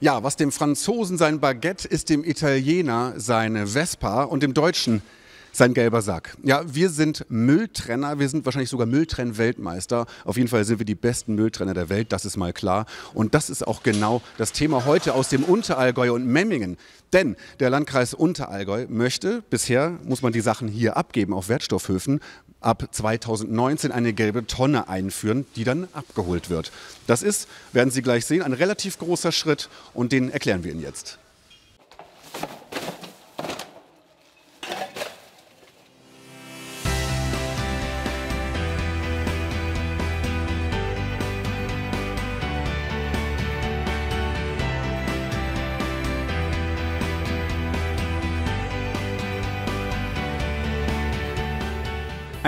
Ja, was dem Franzosen sein Baguette ist, dem Italiener seine Vespa und dem Deutschen sein gelber Sack. Ja, wir sind Mülltrenner, wir sind wahrscheinlich sogar Mülltrenn-Weltmeister. Auf jeden Fall sind wir die besten Mülltrenner der Welt, das ist mal klar. Und das ist auch genau das Thema heute aus dem Unterallgäu und Memmingen. Denn der Landkreis Unterallgäu möchte, bisher muss man die Sachen hier abgeben auf Wertstoffhöfen, ab 2019 eine gelbe Tonne einführen, die dann abgeholt wird. Das ist, werden Sie gleich sehen, ein relativ großer Schritt und den erklären wir Ihnen jetzt.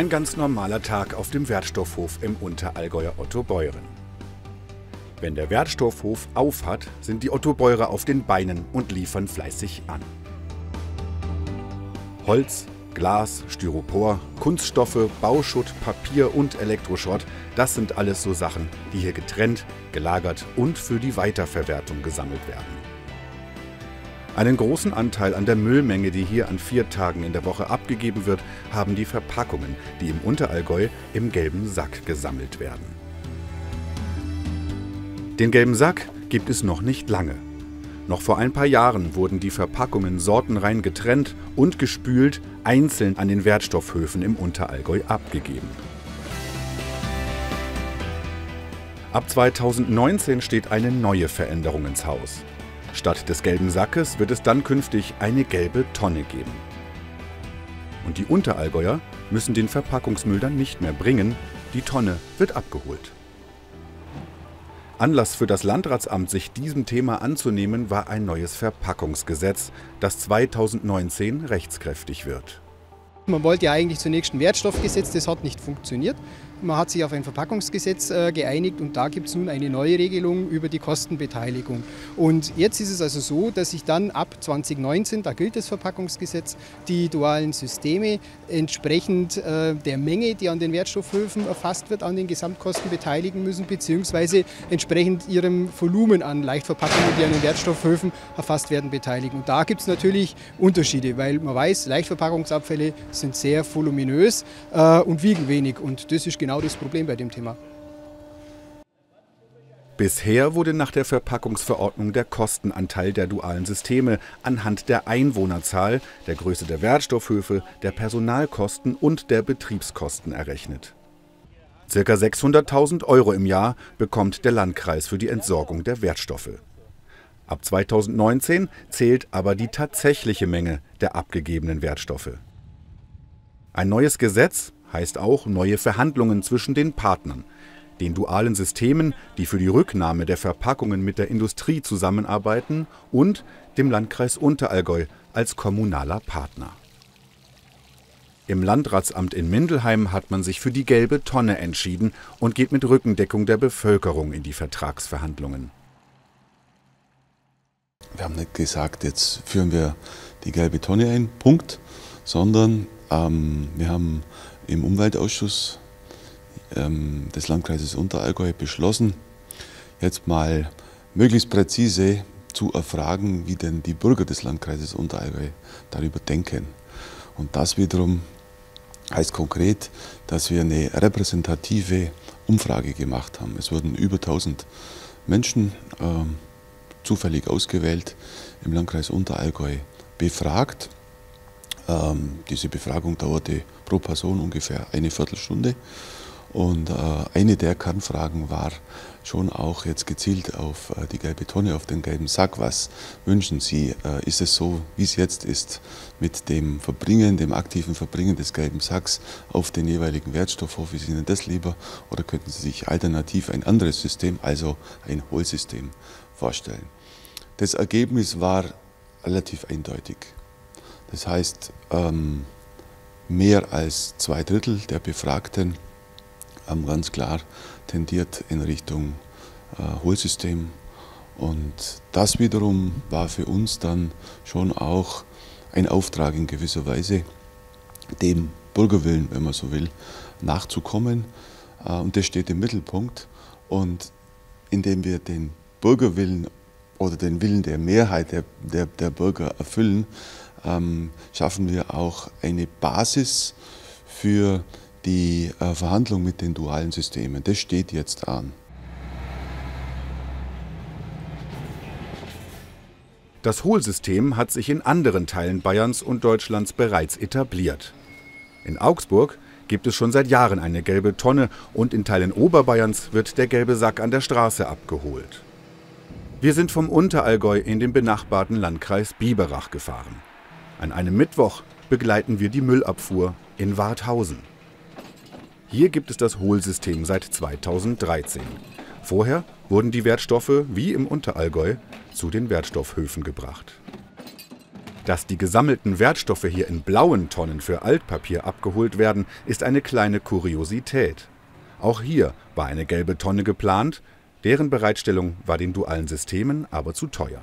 Ein ganz normaler Tag auf dem Wertstoffhof im Unterallgäuer Otto Beuren. Wenn der Wertstoffhof auf hat, sind die Otto Beurer auf den Beinen und liefern fleißig an. Holz, Glas, Styropor, Kunststoffe, Bauschutt, Papier und Elektroschrott, das sind alles so Sachen, die hier getrennt, gelagert und für die Weiterverwertung gesammelt werden. Einen großen Anteil an der Müllmenge, die hier an vier Tagen in der Woche abgegeben wird, haben die Verpackungen, die im Unterallgäu im gelben Sack gesammelt werden. Den gelben Sack gibt es noch nicht lange. Noch vor ein paar Jahren wurden die Verpackungen sortenrein getrennt und gespült einzeln an den Wertstoffhöfen im Unterallgäu abgegeben. Ab 2019 steht eine neue Veränderung ins Haus. Statt des gelben Sackes wird es dann künftig eine gelbe Tonne geben. Und die Unterallgäuer müssen den Verpackungsmüll dann nicht mehr bringen, die Tonne wird abgeholt. Anlass für das Landratsamt, sich diesem Thema anzunehmen, war ein neues Verpackungsgesetz, das 2019 rechtskräftig wird. Man wollte ja eigentlich zunächst ein Wertstoffgesetz, das hat nicht funktioniert. Man hat sich auf ein Verpackungsgesetz äh, geeinigt und da gibt es nun eine neue Regelung über die Kostenbeteiligung. Und jetzt ist es also so, dass sich dann ab 2019, da gilt das Verpackungsgesetz, die dualen Systeme entsprechend äh, der Menge, die an den Wertstoffhöfen erfasst wird, an den Gesamtkosten beteiligen müssen, beziehungsweise entsprechend ihrem Volumen an Leichtverpackungen, die an den Wertstoffhöfen erfasst werden, beteiligen. Und da gibt es natürlich Unterschiede, weil man weiß, Leichtverpackungsabfälle sind sehr voluminös äh, und wiegen wenig. Und das ist genau genau das Problem bei dem Thema. Bisher wurde nach der Verpackungsverordnung der Kostenanteil der dualen Systeme anhand der Einwohnerzahl, der Größe der Wertstoffhöfe, der Personalkosten und der Betriebskosten errechnet. Circa 600.000 Euro im Jahr bekommt der Landkreis für die Entsorgung der Wertstoffe. Ab 2019 zählt aber die tatsächliche Menge der abgegebenen Wertstoffe. Ein neues Gesetz heißt auch neue Verhandlungen zwischen den Partnern, den dualen Systemen, die für die Rücknahme der Verpackungen mit der Industrie zusammenarbeiten, und dem Landkreis Unterallgäu als kommunaler Partner. Im Landratsamt in Mindelheim hat man sich für die gelbe Tonne entschieden und geht mit Rückendeckung der Bevölkerung in die Vertragsverhandlungen. Wir haben nicht gesagt, jetzt führen wir die gelbe Tonne ein, Punkt, sondern ähm, wir haben im Umweltausschuss ähm, des Landkreises Unterallgäu beschlossen, jetzt mal möglichst präzise zu erfragen, wie denn die Bürger des Landkreises Unterallgäu darüber denken. Und das wiederum heißt konkret, dass wir eine repräsentative Umfrage gemacht haben. Es wurden über 1000 Menschen äh, zufällig ausgewählt im Landkreis Unterallgäu befragt. Ähm, diese Befragung dauerte pro Person ungefähr eine Viertelstunde. Und äh, eine der Kernfragen war schon auch jetzt gezielt auf äh, die gelbe Tonne, auf den gelben Sack. Was wünschen Sie? Äh, ist es so, wie es jetzt ist, mit dem Verbringen, dem aktiven Verbringen des gelben Sacks auf den jeweiligen Wertstoffhof? Ist Ihnen das lieber? Oder könnten Sie sich alternativ ein anderes System, also ein Hohlsystem, vorstellen? Das Ergebnis war relativ eindeutig. Das heißt, ähm, mehr als zwei Drittel der Befragten haben ganz klar tendiert in Richtung äh, Hohlsystem. Und das wiederum war für uns dann schon auch ein Auftrag in gewisser Weise, dem Bürgerwillen, wenn man so will, nachzukommen. Äh, und das steht im Mittelpunkt. Und indem wir den Bürgerwillen oder den Willen der Mehrheit der, der, der Bürger erfüllen, ähm, schaffen wir auch eine Basis für die äh, Verhandlung mit den dualen Systemen. Das steht jetzt an. Das Hohlsystem hat sich in anderen Teilen Bayerns und Deutschlands bereits etabliert. In Augsburg gibt es schon seit Jahren eine gelbe Tonne und in Teilen Oberbayerns wird der gelbe Sack an der Straße abgeholt. Wir sind vom Unterallgäu in den benachbarten Landkreis Biberach gefahren. An einem Mittwoch begleiten wir die Müllabfuhr in Warthausen. Hier gibt es das Hohlsystem seit 2013. Vorher wurden die Wertstoffe, wie im Unterallgäu, zu den Wertstoffhöfen gebracht. Dass die gesammelten Wertstoffe hier in blauen Tonnen für Altpapier abgeholt werden, ist eine kleine Kuriosität. Auch hier war eine gelbe Tonne geplant, deren Bereitstellung war den dualen Systemen aber zu teuer.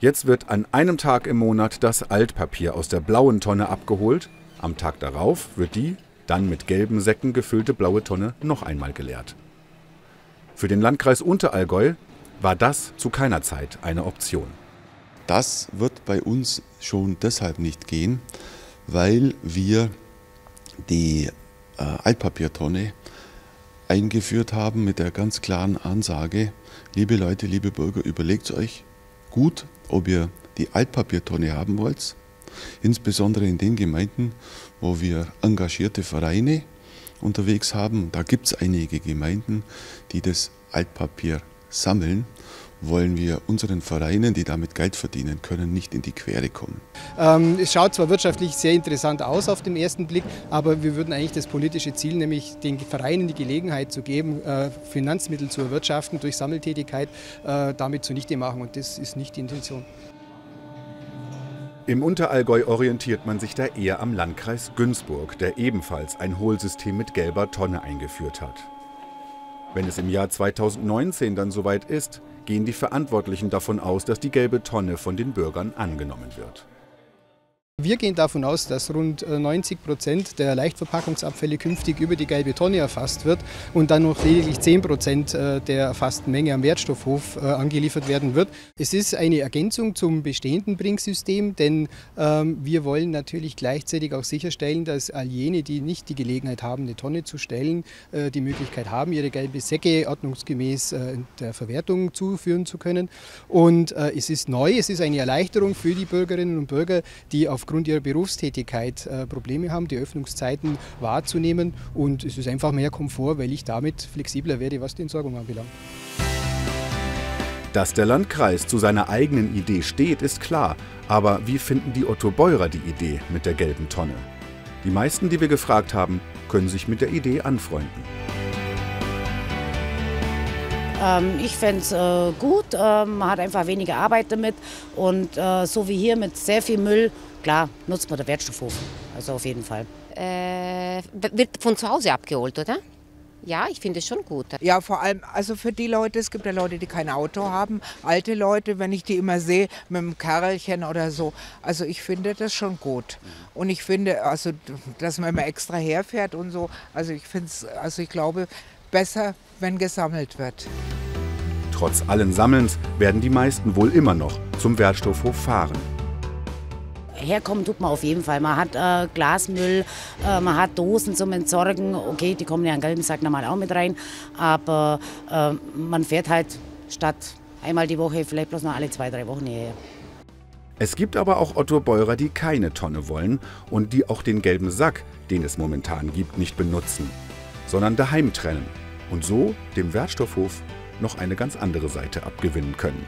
Jetzt wird an einem Tag im Monat das Altpapier aus der blauen Tonne abgeholt, am Tag darauf wird die, dann mit gelben Säcken gefüllte blaue Tonne noch einmal geleert. Für den Landkreis Unterallgäu war das zu keiner Zeit eine Option. Das wird bei uns schon deshalb nicht gehen, weil wir die äh, Altpapiertonne eingeführt haben mit der ganz klaren Ansage, liebe Leute, liebe Bürger, überlegt euch gut, ob ihr die Altpapiertonne haben wollt, insbesondere in den Gemeinden, wo wir engagierte Vereine unterwegs haben. Da gibt es einige Gemeinden, die das Altpapier sammeln, wollen wir unseren Vereinen, die damit Geld verdienen können, nicht in die Quere kommen. Ähm, es schaut zwar wirtschaftlich sehr interessant aus auf den ersten Blick, aber wir würden eigentlich das politische Ziel, nämlich den Vereinen die Gelegenheit zu geben, äh, Finanzmittel zu erwirtschaften durch Sammeltätigkeit, äh, damit zunichte machen. Und das ist nicht die Intention. Im Unterallgäu orientiert man sich da eher am Landkreis Günzburg, der ebenfalls ein Hohlsystem mit gelber Tonne eingeführt hat. Wenn es im Jahr 2019 dann soweit ist, gehen die Verantwortlichen davon aus, dass die gelbe Tonne von den Bürgern angenommen wird. Wir gehen davon aus, dass rund 90 äh, Prozent der Leichtverpackungsabfälle künftig über die gelbe Tonne erfasst wird und dann noch lediglich 10 Prozent äh, der erfassten Menge am Wertstoffhof äh, angeliefert werden wird. Es ist eine Ergänzung zum bestehenden Brinksystem, denn ähm, wir wollen natürlich gleichzeitig auch sicherstellen, dass all jene, die nicht die Gelegenheit haben, eine Tonne zu stellen, die Möglichkeit haben, ihre gelbe Säcke ordnungsgemäß der Verwertung zuführen zu können. Und es ist neu, es ist eine Erleichterung für die Bürgerinnen und Bürger, die auf aufgrund ihrer Berufstätigkeit äh, Probleme haben, die Öffnungszeiten wahrzunehmen. Und es ist einfach mehr Komfort, weil ich damit flexibler werde, was die Entsorgung anbelangt. Dass der Landkreis zu seiner eigenen Idee steht, ist klar. Aber wie finden die Otto Beurer die Idee mit der gelben Tonne? Die meisten, die wir gefragt haben, können sich mit der Idee anfreunden. Ähm, ich fände es äh, gut, ähm, man hat einfach weniger Arbeit damit und äh, so wie hier mit sehr viel Müll klar, nutzt man den Wertstoffhof. Also auf jeden Fall. Äh, wird von zu Hause abgeholt, oder? Ja, ich finde es schon gut. Ja, vor allem, also für die Leute, es gibt ja Leute, die kein Auto haben, alte Leute, wenn ich die immer sehe mit einem Kerlchen oder so. Also ich finde das schon gut. Und ich finde, also, dass man immer extra herfährt und so, also ich finde es, also ich glaube, besser, wenn gesammelt wird. Trotz allen Sammelns werden die meisten wohl immer noch zum Wertstoffhof fahren herkommen tut man auf jeden Fall. Man hat äh, Glasmüll, äh, man hat Dosen zum Entsorgen. Okay, die kommen ja in gelben Sack normal auch mit rein. Aber äh, man fährt halt statt einmal die Woche vielleicht bloß noch alle zwei, drei Wochen hierher. Es gibt aber auch Otto Beurer, die keine Tonne wollen und die auch den gelben Sack, den es momentan gibt, nicht benutzen, sondern daheim trennen und so dem Wertstoffhof noch eine ganz andere Seite abgewinnen können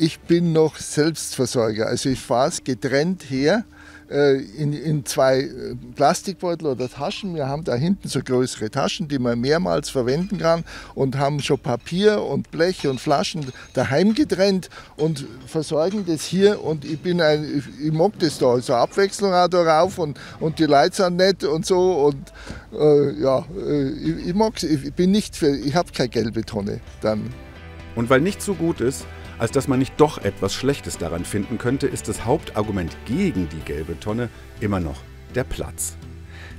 ich bin noch Selbstversorger. Also ich fahre es getrennt her äh, in, in, zwei äh, Plastikbeutel oder Taschen. Wir haben da hinten so größere Taschen, die man mehrmals verwenden kann und haben schon Papier und Blech und Flaschen daheim getrennt und versorgen das hier. Und ich bin ein, ich mag das da, so Abwechslung auch darauf und, und die Leute sind nett und so. Und äh, ja, äh, ich, ich mag ich bin nicht für, ich habe keine gelbe Tonne dann. Und weil nicht so gut ist, als dass man nicht doch etwas Schlechtes daran finden könnte, ist das Hauptargument gegen die gelbe Tonne immer noch der Platz.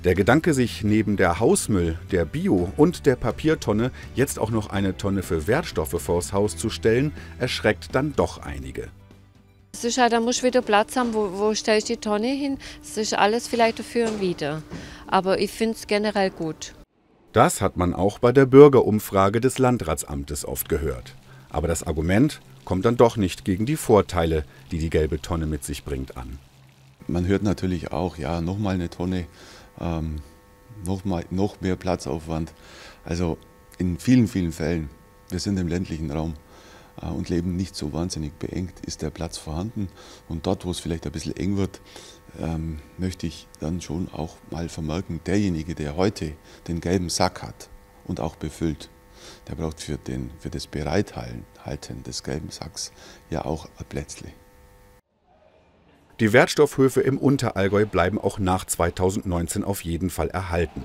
Der Gedanke, sich neben der Hausmüll, der Bio- und der Papiertonne jetzt auch noch eine Tonne für Wertstoffe vors Haus zu stellen, erschreckt dann doch einige. Es ist halt, da musst du wieder Platz haben, wo, wo stellst du die Tonne hin. Es ist alles vielleicht dafür und wieder. Aber ich finde es generell gut. Das hat man auch bei der Bürgerumfrage des Landratsamtes oft gehört. Aber das Argument kommt dann doch nicht gegen die Vorteile, die die gelbe Tonne mit sich bringt, an. Man hört natürlich auch, ja, nochmal eine Tonne, ähm, noch, mal, noch mehr Platzaufwand. Also in vielen, vielen Fällen, wir sind im ländlichen Raum äh, und leben nicht so wahnsinnig beengt, ist der Platz vorhanden. Und dort, wo es vielleicht ein bisschen eng wird, ähm, möchte ich dann schon auch mal vermerken, derjenige, der heute den gelben Sack hat und auch befüllt, der braucht für, den, für das Bereithalten des gelben Sacks ja auch Plätzle. Die Wertstoffhöfe im Unterallgäu bleiben auch nach 2019 auf jeden Fall erhalten.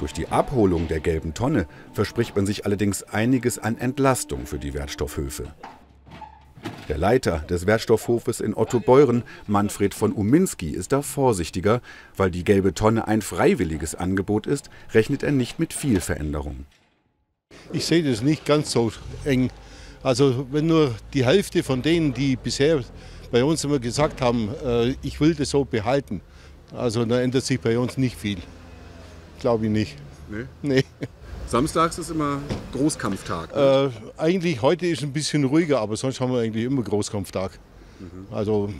Durch die Abholung der gelben Tonne verspricht man sich allerdings einiges an Entlastung für die Wertstoffhöfe. Der Leiter des Wertstoffhofes in Ottobeuren, Manfred von Uminski, ist da vorsichtiger. Weil die gelbe Tonne ein freiwilliges Angebot ist, rechnet er nicht mit viel Veränderung. Ich sehe das nicht ganz so eng. Also wenn nur die Hälfte von denen, die bisher bei uns immer gesagt haben, äh, ich will das so behalten, also da ändert sich bei uns nicht viel. Glaube ich nicht. Nee. Nee. Samstags ist immer Großkampftag. Äh, eigentlich heute ist ein bisschen ruhiger, aber sonst haben wir eigentlich immer Großkampftag. Also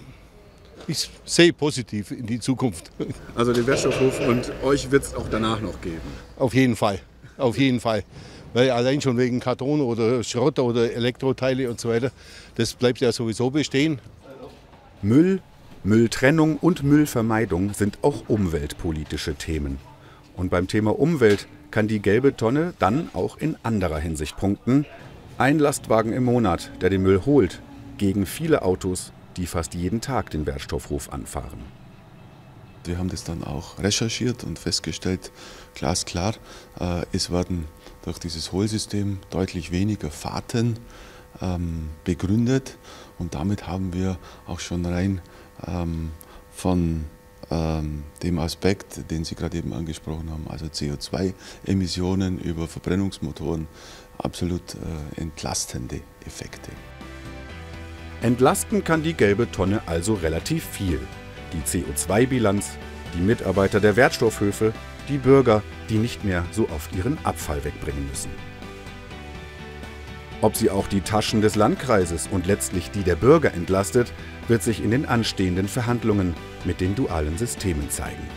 ich sehe positiv in die Zukunft. Also den Wertstoffhof und euch wird es auch danach noch geben. Auf jeden Fall. Auf jeden Fall. Weil allein schon wegen Karton oder Schrott oder Elektroteile und so weiter, das bleibt ja sowieso bestehen. Müll, Mülltrennung und Müllvermeidung sind auch umweltpolitische Themen. Und beim Thema Umwelt kann die gelbe Tonne dann auch in anderer Hinsicht punkten. Ein Lastwagen im Monat, der den Müll holt, gegen viele Autos, die fast jeden Tag den Wertstoffhof anfahren. Wir haben das dann auch recherchiert und festgestellt, glasklar, äh, es werden durch dieses Hohlsystem deutlich weniger Fahrten ähm, begründet und damit haben wir auch schon rein ähm, von ähm, dem Aspekt, den Sie gerade eben angesprochen haben, also CO2-Emissionen über Verbrennungsmotoren, absolut äh, entlastende Effekte. Entlasten kann die gelbe Tonne also relativ viel. Die CO2-Bilanz, die Mitarbeiter der Wertstoffhöfe, die Bürger, die nicht mehr so oft ihren Abfall wegbringen müssen. Ob sie auch die Taschen des Landkreises und letztlich die der Bürger entlastet, wird sich in den anstehenden Verhandlungen mit den dualen Systemen zeigen.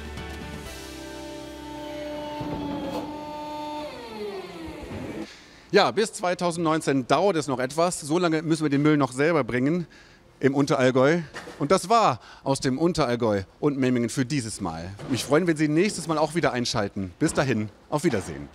Ja, bis 2019 dauert es noch etwas. So lange müssen wir den Müll noch selber bringen im Unterallgäu. Und das war aus dem Unterallgäu und Memmingen für dieses Mal. Mich freuen, wenn Sie nächstes Mal auch wieder einschalten. Bis dahin, auf Wiedersehen.